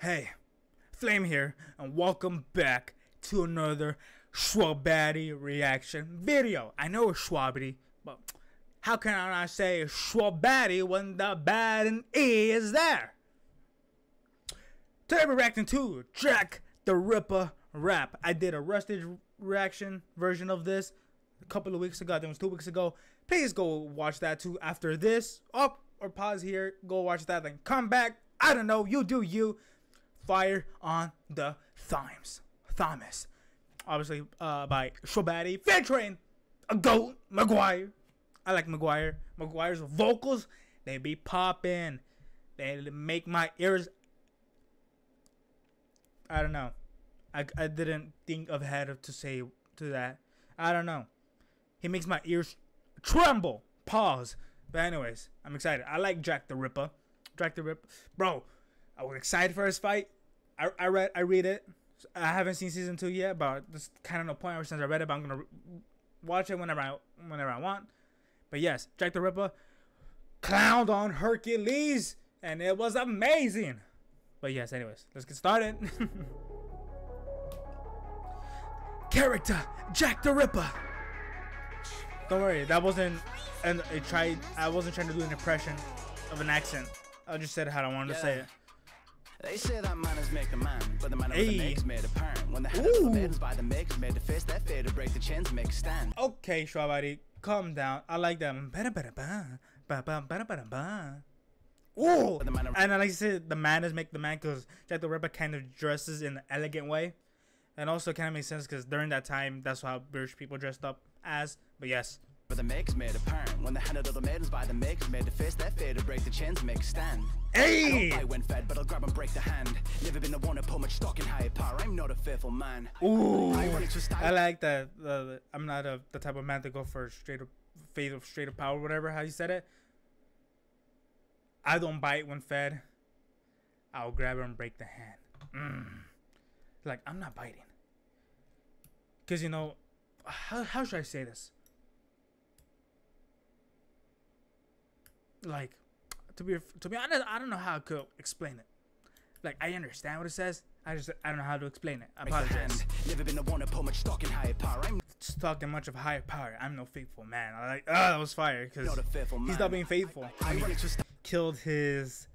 Hey, Flame here, and welcome back to another Schwabaddy reaction video. I know it's Schwabity, but how can I not say Schwabaddy when the bad and E is there? Today we're reacting to Jack the Ripper rap. I did a Rustage reaction version of this a couple of weeks ago. I think it was two weeks ago. Please go watch that too after this. Up or pause here. Go watch that. Then come back. I don't know. You do you. Fire on the Thymes. Thomas. Obviously uh, by Shwabadi. Featuring a goat, McGwire. I like McGwire. McGwire's vocals, they be popping. They make my ears. I don't know. I, I didn't think of head to say to that. I don't know. He makes my ears tremble. Pause. But anyways, I'm excited. I like Jack the Ripper. Jack the Ripper. Bro, I was excited for his fight. I, I read I read it. I haven't seen season two yet, but there's kind of no point ever since I read it. But I'm gonna watch it whenever I whenever I want. But yes, Jack the Ripper clowned on Hercules, and it was amazing. But yes, anyways, let's get started. Character Jack the Ripper. Don't worry, that wasn't and I tried. I wasn't trying to do an impression of an accent. I just said how I wanted yeah. to say it. They say that manners make a man, but the manner hey. of the makes made a parent. When the head Ooh. of the by the makes made the fist that fair to break the chins make stand. Okay, Shwabadi, calm down. I like them. Ooh! And like I said, the manners make the man because Jack the Ripper kind of dresses in an elegant way. And also kind of makes sense because during that time, that's how British people dressed up as. But yes, but the mix made apparent when the hand of the maidens by the mix made the fist that fair to break the chins make stand. Hey! I when fed, but I'll grab and break the hand. Never been the one to pull much stock in higher power. I'm not a fearful man. Ooh, I like that. Uh, I'm not a, the type of man to go for straight up faith of straight up power, whatever how you said it. I don't bite when fed. I'll grab and break the hand. Mm. Like I'm not biting. Cause you know, how how should I say this? Like to be to be honest, I don't know how I could explain it. Like I understand what it says. I just I don't know how to explain it. I apologize. Never been the one to put much stock in higher power. I'm talking much of higher power. I'm no faithful man. I like oh that was fire because he's not being faithful. I mean, killed his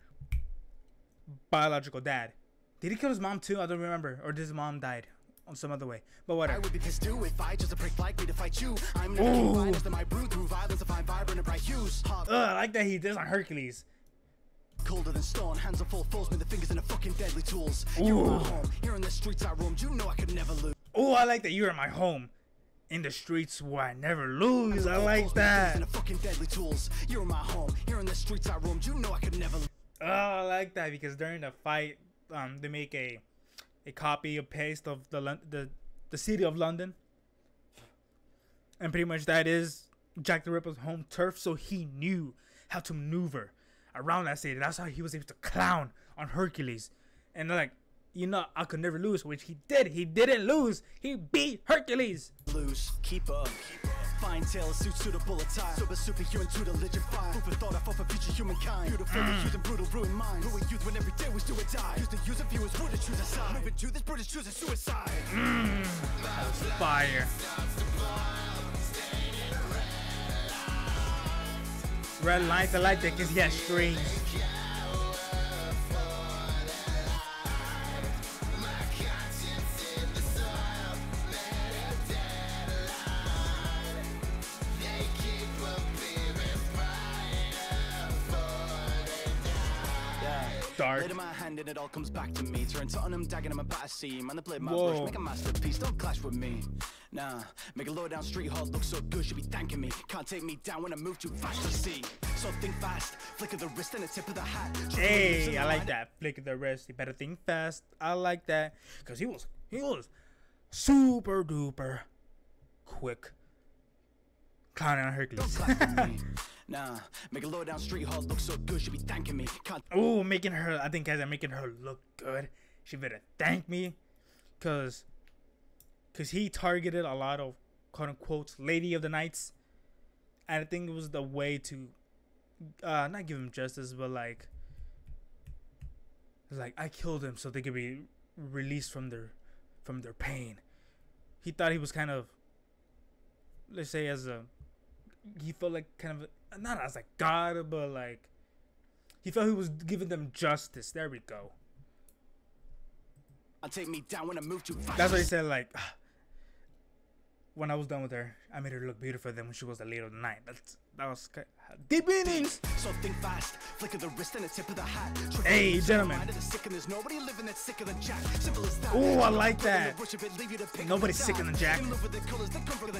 biological dad. Did he kill his mom too? I don't remember. Or did his mom died? On some other way. But whatever. I would be pissed too if I just a prick like me to fight you. I'm violence my brood through violence to find vibrant and bright hues. Ugh, I like that he does on Hercules. Colder than stone, hands are full force, with the fingers in the fucking deadly tools. Ooh. You're my home, here in the streets I roam, you know I could never lose. Oh, I like that you're in my home. In the streets where I never lose. I like that. In the fucking deadly tools. You're my home. Here in the streets I roam. You know I could never. Oh, I like that because during the fight, um, they make a a copy a paste of the the the city of London, and pretty much that is Jack the Ripper's home turf. So he knew how to maneuver around that city. That's how he was able to clown on Hercules, and like you know, I could never lose, which he did. He didn't lose. He beat Hercules. Lose, keep up. Keep up. Fine tail suits suitable attire. Super superhuman to the legend fire. Food for thought of for future humankind. Beautiful mm. using brutal ruin minds. Ruin youth when every day was do or die. Use the user viewers would choose a side. Moving to this British choosing suicide. Mmm. Fire. Red light, I like that he has strings. Dark. Later my hand and it all comes back to me. Turn Tottenham, dagging him about a seam. And the blade my brush, make a masterpiece. Don't clash with me. Nah, make a low down street hall look so good. Should be thanking me. Can't take me down when I move too fast to see. So think fast, flick of the wrist and the tip of the hat. Hey, I like that. Flick of the wrist. You better think fast. I like that. Cause he was he was super duper quick. Clowning on Hercules. Nah, make a low down street hall look so good, she be thanking me. Oh, making her, I think guys are making her look good. She better thank me. Cause, cause he targeted a lot of quote unquote lady of the nights. And I think it was the way to, uh, not give him justice, but like, like I killed him so they could be released from their from their pain. He thought he was kind of let's say as a he felt like kind of not as a god but like he felt he was giving them justice. There we go. I'll take me down when I move too. That's what he said like ah. when I was done with her, I made her look beautiful than when she was the leader of the night. That's that was deep meanings. So think fast, flick of the wrist and a tip of the hat. Hey, gentlemen. Oh, I like that. Nobody's sick in the jack.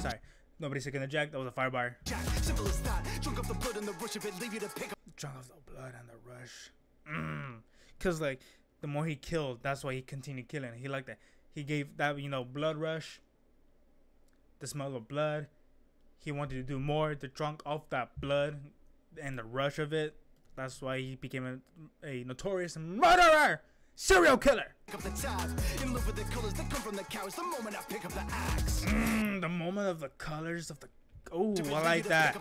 Sorry. Nobody's in the jack. That was a fire bar. Simple as that. Drunk off the blood and the rush of it, leave you to pick up. Drunk off the blood and the rush. Mm. Cause like the more he killed, that's why he continued killing. He liked that. He gave that you know blood rush the smell of blood. He wanted to do more to drunk off that blood and the rush of it. That's why he became a, a notorious murderer, serial killer. Mm, the moment of the colors of the. Oh, I like that.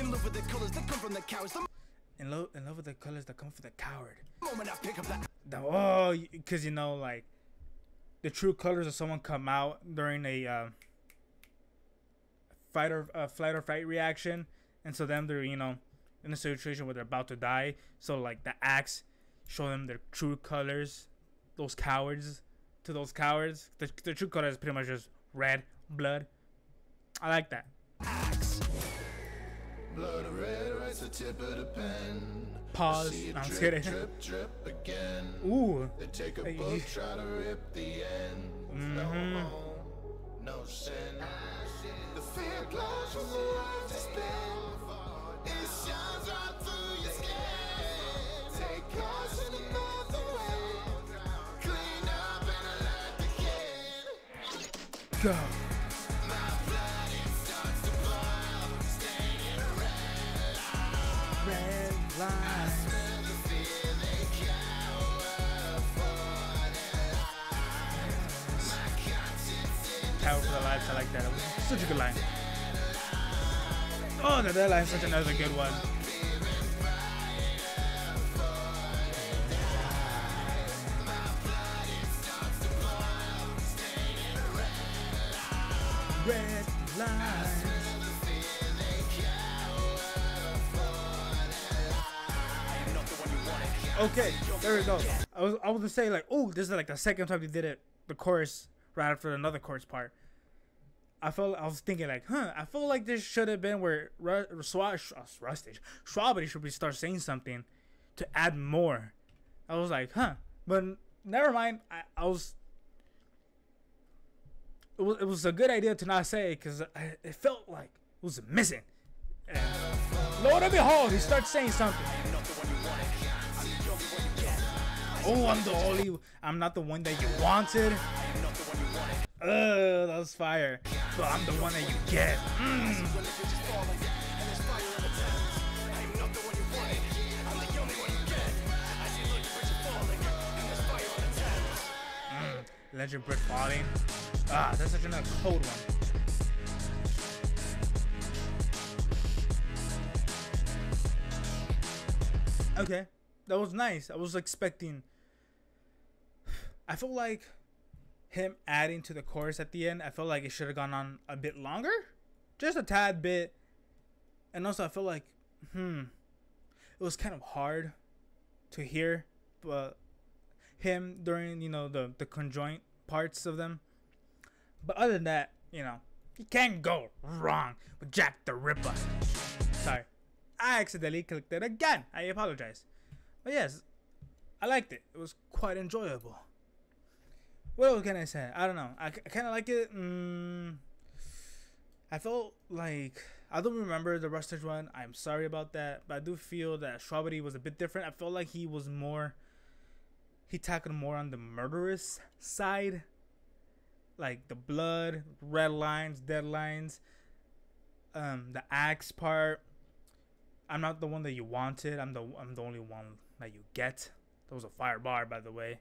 In love with the colors that come from the cows. In love, in love with the colors that come from the coward. Moment I pick up the. oh, because you know, like the true colors of someone come out during a. Uh, fight or uh, flight or fight reaction, and so then they're you know in a situation where they're about to die. So like the axe show them their true colors. Those cowards to those cowards, the, the true color is pretty much just red blood. I like that. Axe. Blood red, right the tip of the pen. Pause. I'm just kidding. Drip, drip again. Ooh. They take a book, try to rip the end. Mm-hmm. No, no sin. The fear glows from the to spin. Go. Red line. For the lives, I like that. Such a good line. Oh, the deadline is such another good one. Red line. Okay, there we go. I was I was gonna say like, oh, this is like the second time they did it, the chorus right after another chorus part. I felt I was thinking like, huh? I feel like this should have been where Rustage, uh, Rustage, Shwabadi should be start saying something to add more. I was like, huh? But never mind. I, I was. It was, it was a good idea to not say because it felt like it was missing. And Lord and behold, he starts saying something. Oh, I'm the only. I'm not the one that you wanted. Ugh, that was fire. But I'm the one that you get. Mm. Legend Brick Falling. Ah, that's such a cold one. Okay, that was nice. I was expecting. I feel like him adding to the chorus at the end, I felt like it should have gone on a bit longer, just a tad bit. And also, I feel like, hmm, it was kind of hard to hear, but him during you know the the conjoint parts of them. But other than that, you know, you can't go wrong with Jack the Ripper. Sorry, I accidentally clicked it again. I apologize. But yes, I liked it. It was quite enjoyable what else can I say? I don't know. I, I kind of like it. Mm, I felt like I don't remember the Rustage one. I'm sorry about that, but I do feel that Shwabadi was a bit different. I felt like he was more. He tackled more on the murderous side, like the blood, red lines, dead lines, um, the axe part. I'm not the one that you wanted. I'm the I'm the only one that you get. That was a fire bar, by the way.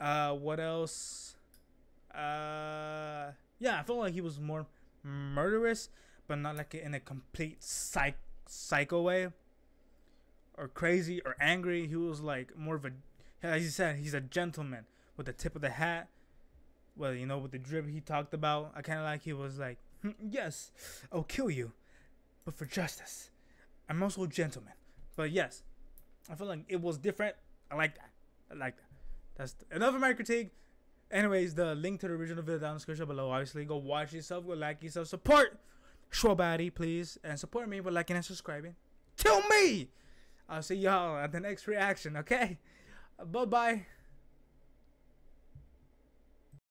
Uh, what else? Uh, yeah, I felt like he was more murderous, but not like in a complete psych psycho way, or crazy or angry. He was like more of a As he said, he's a gentleman with the tip of the hat. Well, you know, with the drip he talked about, I kind of like he was like, hm, "Yes, I'll kill you, but for justice. I'm also a gentleman." But yes, I feel like it was different. I like that. I like that. That's enough of my critique. Anyways, the link to the original video down in the description below. Obviously, go watch yourself, go like yourself, support Schwabaddy, please, and support me by liking and subscribing. Tell me! I'll see y'all at the next reaction, okay? Bye bye.